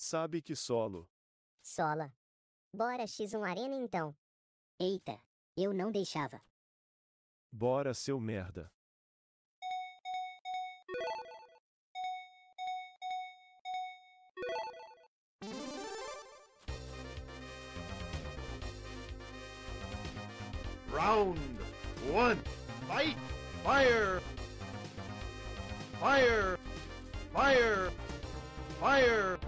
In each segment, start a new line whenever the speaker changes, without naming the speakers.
Sabe que solo.
Sola. Bora X1 Arena então.
Eita, eu não deixava.
Bora, seu merda.
Round one. Fight. Fire. Fire. Fire. Fire.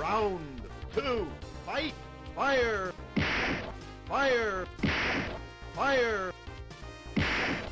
Round two. Fight. Fire. Fire. Fire.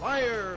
Fire!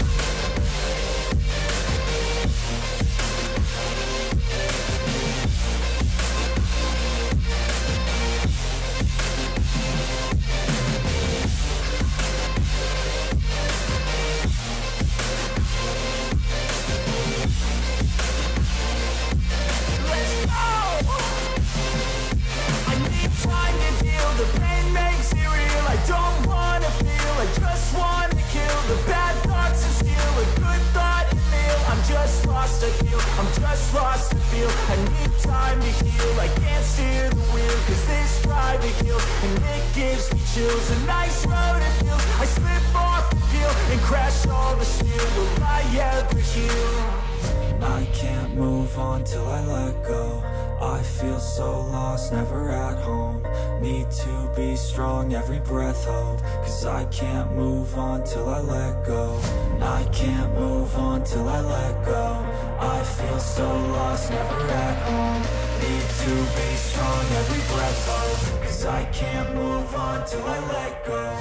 chills. A nice road it feels. I slip off the peel and crash all the steel. Will I ever heal?
I can't move on till I let go I feel so lost, never at home Need to be strong, every breath hold Cause I can't move on till I let go I can't move on till I let go I feel so lost, never at home Need to be strong, every breath hold Cause I can't move on till I let go.